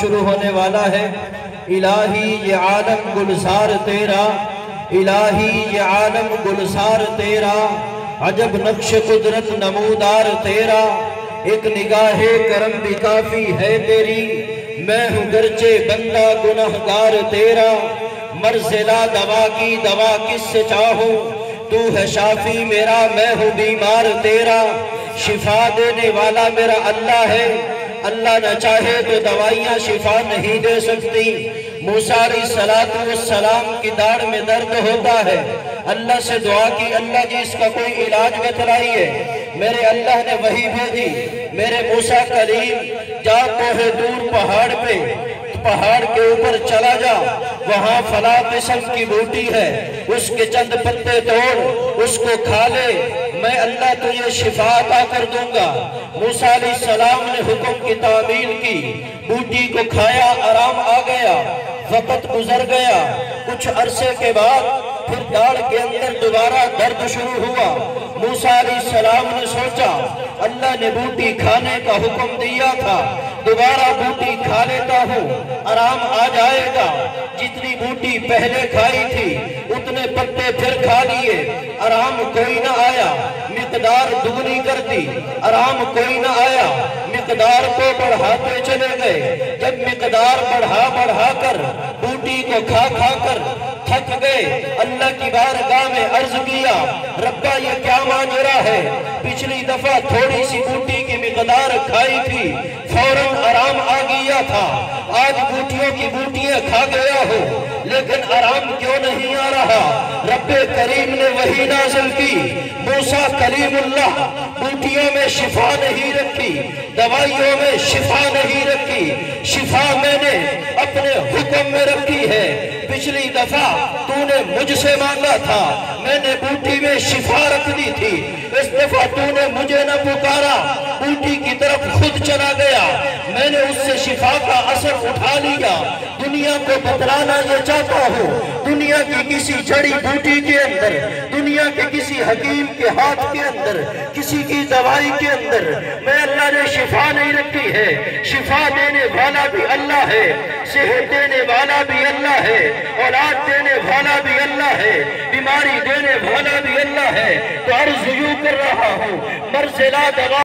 شروع ہونے والا ہے۔ الہی یہ عالم گلزار تیرا۔ الہی یہ عالم گلزار تیرا۔ عجب نقش قدرت نمودار تیرا۔ ایک نگاہ کرم بھی کافی ہے تیری۔ میں ہوں گرچے بندہ گناہگار تیرا۔ مرزلہ دوا کی دوا کس سے چاہوں؟ تو ہے شافی میرا، میں ہوں بیمار تیرا۔ شفا دینے والا میرا اللہ ہے۔ اللہ نہ چاہے تو دوائیاں شفا نہیں دے سکتی۔ موسیٰ علیہ السلام کی داڑ میں درد ہوتا ہے۔ اللہ سے دعا کی، اللہ جی اس کا کوئی علاج بتلائیے۔ میرے اللہ نے وہی بھیجی۔ میرے موسیٰ کریم جا کوہ دور پہاڑ پہ۔ پہاڑ کے اوپر چلا جا، وہاں فلا قسم کی بوٹی ہے، اس کے چند پتے توڑ، اس کو کھا لے، میں اللہ تجھے شفا عطا کر دوں گا۔ موسیٰ علیہ السلام نے حکم کی تعمیل کی، بوٹی کو کھایا، آرام آ گیا، وقت گزر گیا۔ کچھ عرصے کے بعد پھر داڑ کے اندر دوبارہ درد شروع ہوا۔ موسیٰ علیہ السلام نے سوچا، اللہ نے بوٹی کھانے کا حکم دیا تھا۔ دوبارہ بوٹی کھا لیتا ہوں، آرام آ جائے گا۔ جتنی بوٹی پہلے کھائی تھی، اتنے پتے پھر کھا لیے۔ آرام کوئی نہ آیا، مقدار دگنی کر دی۔ آرام کوئی نہ آیا، مقدار کو بڑھاتے چلے گئے۔ جب مقدار بڑھا بڑھا کر، بوٹی کو کھا کھا کر تھک گئے۔ اللہ کی بارگاہ میں عرض کیا، ربا یہ کیا مانجرا ہے؟ پچھلی دفعہ تھوڑی سی بوٹی مقدار کھائی تھی فوراں آرام آ گیا تھا۔ آج بوٹیوں کی بوٹیاں کھا گیا ہو لیکن آرام کیوں نہیں آ رہا؟ رب کریم نے وہی نازل کی۔ موسیٰ کلیم اللہ، بوٹیوں میں شفا نہیں رکھی، دوائیوں میں شفا نہیں رکھی۔ شفا میں نے اپنے حکم میں رکھی ہے۔ پچھلی دفعہ تو نے مجھ سے مانگا تھا۔ میں نے بوٹی میں شفا رکھ دی تھی۔ اس دفعہ تو نے مجھے نہ پکارا۔ بوٹی کی طرف خود چلا گیا۔ میں نے اس سے شفا کا اثر اٹھا لیا۔ دنیا کو بتلانا یہ چاہتا ہوں۔ دنیا کی کسی جڑی بوٹی کے اندر دنیا کے کسی حکیم کے ہاتھ کے اندر، کسی کی دوائی کے اندر میں اللہ نے شفا نہیں رکھی ہے۔ شفا دینے والا بھی اللہ ہے، صحت دینے والا بھی اللہ ہے، اولاد دینے والا بھی اللہ ہے، بیماری دینے والا بھی اللہ ہے۔ تو عرض یوں کر رہا ہوں مرزلہ دوا